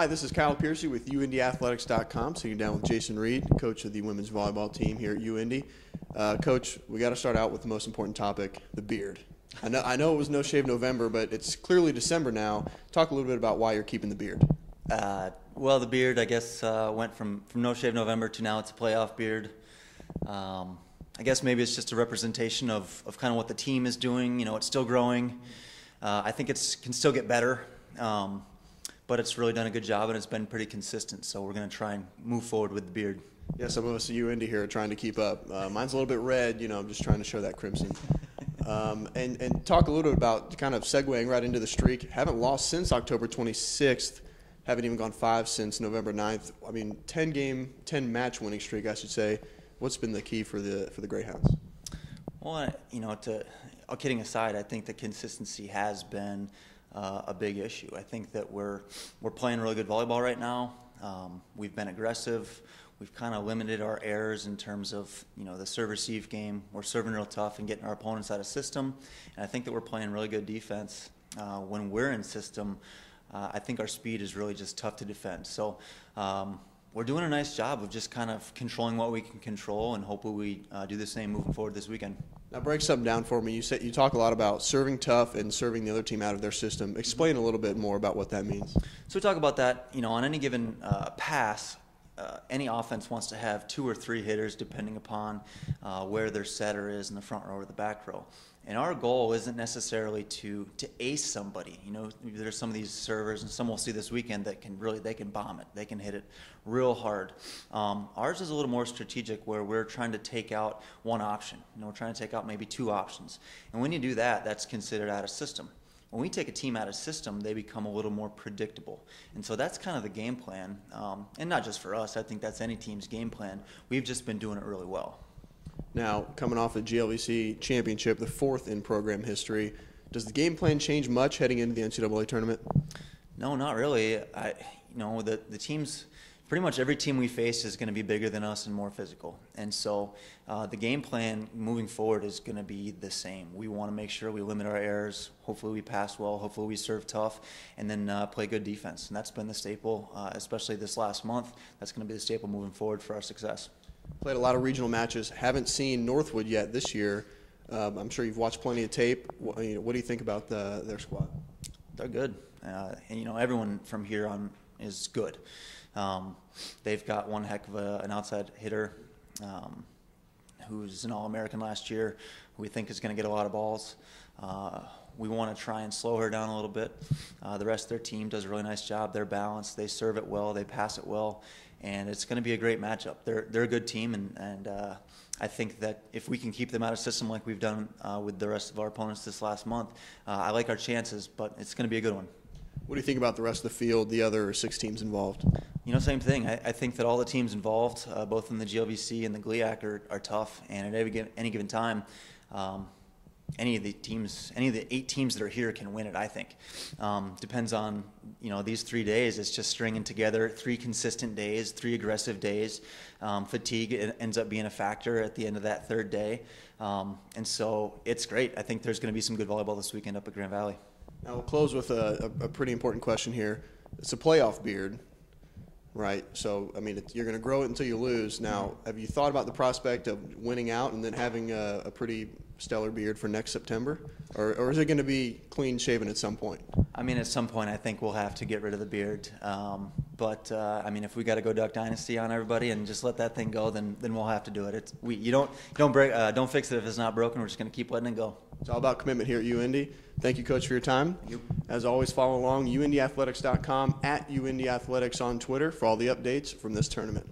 Hi, this is Kyle Piercy with UIndyAthletics.com, sitting down with Jason Reed, coach of the women's volleyball team here at UIndy. Uh, coach, we got to start out with the most important topic: the beard. I know, I know it was No Shave November, but it's clearly December now. Talk a little bit about why you're keeping the beard. Uh, well, the beard, I guess, uh, went from, from No Shave November to now it's a playoff beard. Um, I guess maybe it's just a representation of, of kind of what the team is doing. You know, it's still growing. Uh, I think it can still get better. Um, but it's really done a good job and it's been pretty consistent. So we're going to try and move forward with the beard. Yeah, some of us you UIndy here are trying to keep up. Uh, mine's a little bit red, you know, I'm just trying to show that crimson. Um, and, and talk a little bit about kind of segueing right into the streak. Haven't lost since October 26th. Haven't even gone five since November 9th. I mean, 10 game, 10 match winning streak, I should say. What's been the key for the for the Greyhounds? Well, you know, to all kidding aside, I think the consistency has been uh, a big issue. I think that we're we're playing really good volleyball right now. Um, we've been aggressive. We've kind of limited our errors in terms of you know the serve receive game. We're serving real tough and getting our opponents out of system. And I think that we're playing really good defense uh, when we're in system. Uh, I think our speed is really just tough to defend. So. Um, we're doing a nice job of just kind of controlling what we can control, and hopefully we uh, do the same moving forward this weekend. Now break something down for me. You said you talk a lot about serving tough and serving the other team out of their system. Explain a little bit more about what that means. So we talk about that. You know, on any given uh, pass, uh, any offense wants to have two or three hitters depending upon uh, where their setter is in the front row or the back row. And our goal isn't necessarily to to ace somebody. You know, there's some of these servers, and some we'll see this weekend that can really they can bomb it. They can hit it real hard. Um, ours is a little more strategic, where we're trying to take out one option. You know, we're trying to take out maybe two options. And when you do that, that's considered out of system when we take a team out of system, they become a little more predictable. And so that's kind of the game plan. Um, and not just for us, I think that's any team's game plan. We've just been doing it really well. Now, coming off the GLVC championship, the fourth in program history, does the game plan change much heading into the NCAA tournament? No, not really. I, you know, the, the teams pretty much every team we face is going to be bigger than us and more physical. And so uh, the game plan moving forward is going to be the same. We want to make sure we limit our errors. Hopefully, we pass well. Hopefully, we serve tough, and then uh, play good defense. And that's been the staple, uh, especially this last month. That's going to be the staple moving forward for our success. Played a lot of regional matches. Haven't seen Northwood yet this year. Um, I'm sure you've watched plenty of tape. What, you know, what do you think about the, their squad? They're good, uh, and you know everyone from here on is good. Um, they've got one heck of a, an outside hitter um, who's an All American last year, who we think is going to get a lot of balls. Uh, we want to try and slow her down a little bit. Uh, the rest of their team does a really nice job. They're balanced. They serve it well. They pass it well, and it's going to be a great matchup. They're they're a good team, and and uh, I think that if we can keep them out of system like we've done uh, with the rest of our opponents this last month, uh, I like our chances. But it's going to be a good one. What do you think about the rest of the field, the other six teams involved? You know, same thing. I, I think that all the teams involved, uh, both in the GLVC and the GLIAC, are, are tough. And at any given time, um, any of the teams, any of the eight teams that are here can win it. I think um, depends on you know these three days. It's just stringing together three consistent days, three aggressive days. Um, fatigue ends up being a factor at the end of that third day, um, and so it's great. I think there's going to be some good volleyball this weekend up at Grand Valley. Now we'll close with a, a, a pretty important question here. It's a playoff beard, right? So I mean, you're going to grow it until you lose. Now, have you thought about the prospect of winning out and then having a, a pretty stellar beard for next September, or, or is it going to be clean shaven at some point? I mean, at some point, I think we'll have to get rid of the beard. Um, but uh, I mean, if we got to go Duck Dynasty on everybody and just let that thing go, then then we'll have to do it. It's we you don't you don't break uh, don't fix it if it's not broken. We're just going to keep letting it go. It's all about commitment here at UIndy. Thank you, Coach, for your time. As always, follow along, uindyathletics.com, at UIndyathletics on Twitter for all the updates from this tournament.